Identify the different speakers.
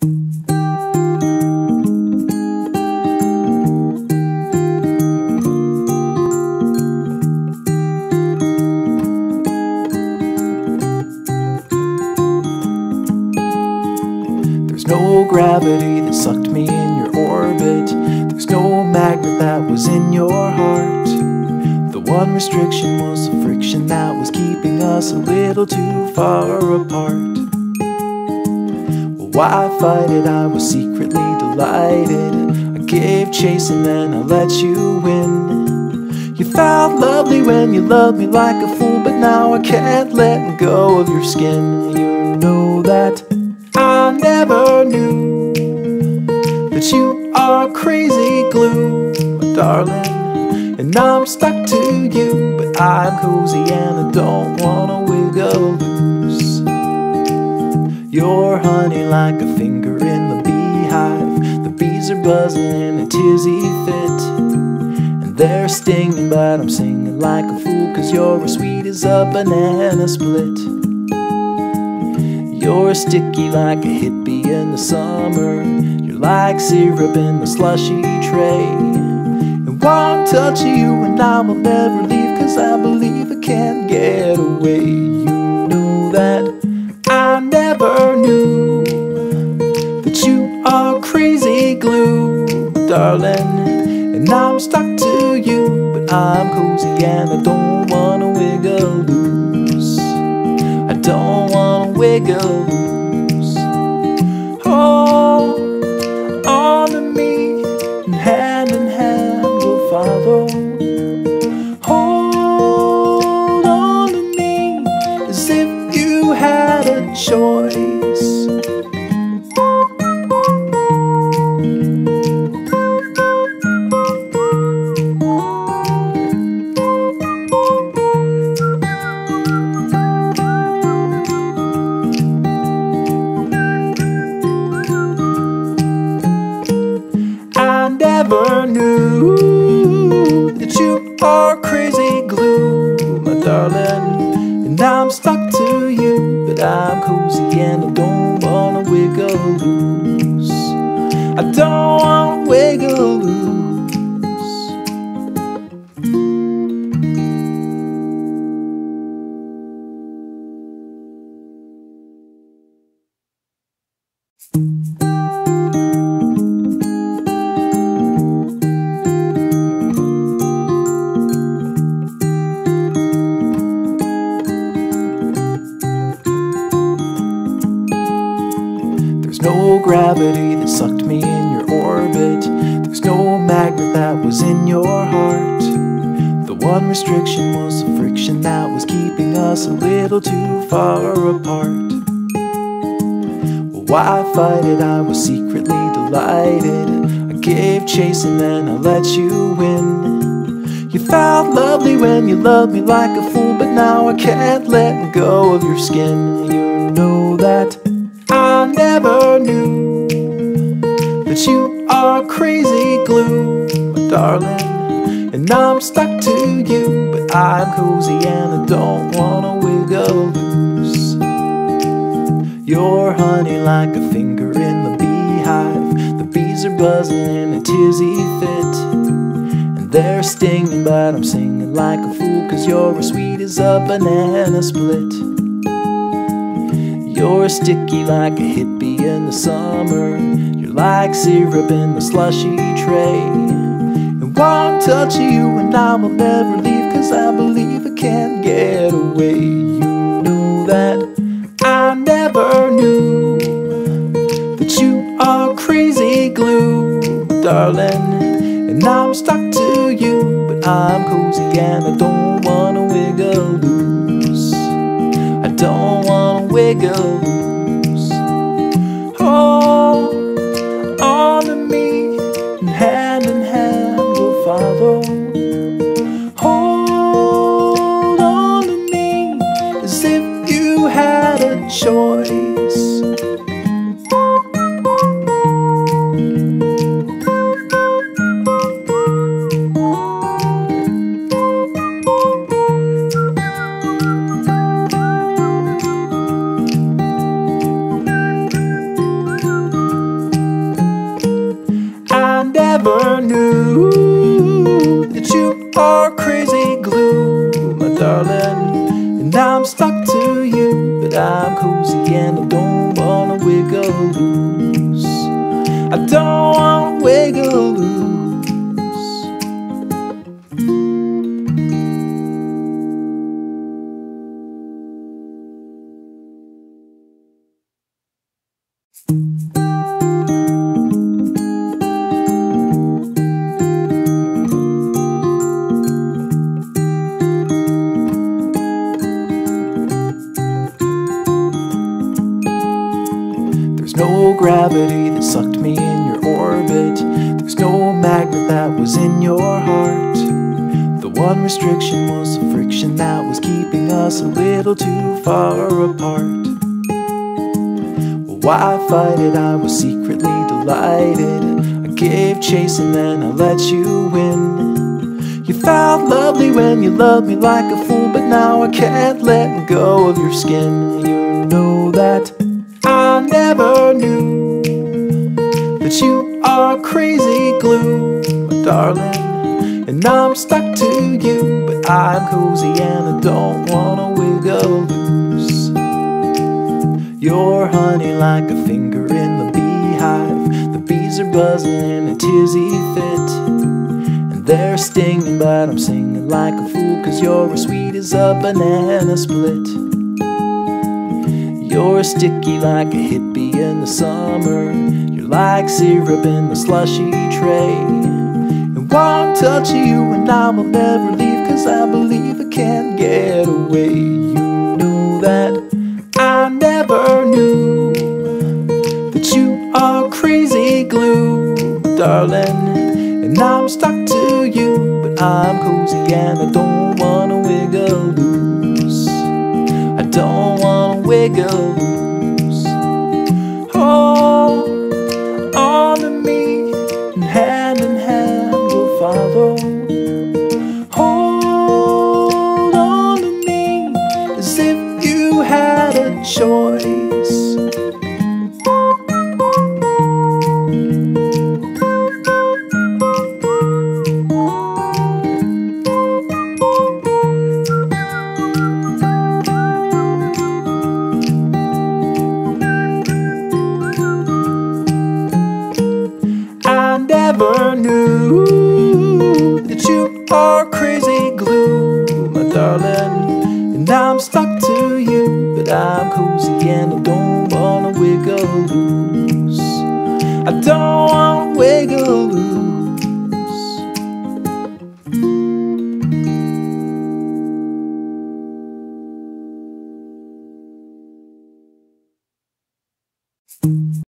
Speaker 1: There's no gravity that sucked me in your orbit. There's no magnet that was in your heart. The one restriction was the friction that was keeping us a little too far apart. Why fight it? I was secretly delighted. I gave chase and then I let you win. You felt lovely when you loved me like a fool, but now I can't let go of your skin. You know that I never knew that you are crazy glue, my darling. And I'm stuck to you, but I'm cozy and I don't wanna wiggle loose. You're honey like a finger in the beehive. The bees are buzzing in a tizzy fit. And they're stinging, but I'm singing like a fool, cause you're as sweet as a banana split. You're sticky like a hippie in the summer. You're like syrup in the slushy tray. And one touch of you and I will never leave, cause I believe I can't get away. You know that never knew that you are crazy glue, darling. And I'm stuck to you, but I'm cozy and I don't wanna wiggle loose. I don't wanna wiggle loose. Oh, Hold on to me, and hand in hand we'll follow. That you are crazy glue, my darling. And I'm stuck to you, but I'm cozy and I don't gravity that sucked me in your orbit. There's no magnet that was in your heart. The one restriction was the friction that was keeping us a little too far apart. Well, why fight it? I was secretly delighted. I gave chase and then I let you win. You felt lovely when you loved me like a fool, but now I can't let go of your skin. You know that I never knew that you are crazy glue, my darling. And I'm stuck to you, but I'm cozy and I don't wanna wiggle loose. You're honey like a finger in the beehive. The bees are buzzing in a tizzy fit. And they're stinging, but I'm singing like a fool, cause you're as sweet as a banana split. You're sticky like a hippie in the summer. You're like syrup in the slushy tray. And one touch you and I will never leave, cause I believe I can't get away. You know that I never knew that you are crazy glue, darling. And I'm stuck to you, but I'm cozy and I don't wanna wiggle loose. I don't wanna wiggle never knew that you are crazy glue, my darling. And I'm stuck to you, but I'm cozy and I don't wanna wiggle loose. I don't wanna wiggle loose. No gravity that sucked me in your orbit. There's no magnet that was in your heart. The one restriction was the friction that was keeping us a little too far apart. Why fight it? I was secretly delighted. I gave chase and then I let you win. You felt lovely when you loved me like a fool, but now I can't let go of your skin. You that you are crazy glue, my darling. And I'm stuck to you, but I'm cozy and I don't wanna wiggle loose. You're honey like a finger in the beehive. The bees are buzzing in a tizzy fit. And they're stinging, but I'm singing like a fool, cause you're as sweet as a banana split. You're sticky like a hippie in the summer. Like syrup in a slushy tray. And one touch of you and I will never leave, cause I believe I can't get away. You know that I never knew that you are crazy glue, darling. And I'm stuck to you, but I'm cozy and I don't wanna wiggle loose. I don't wanna wiggle loose. Never knew that you are crazy glue, my darling. And I'm stuck to you, but I'm cozy and I don't wanna wiggle loose. I don't wanna wiggle loose.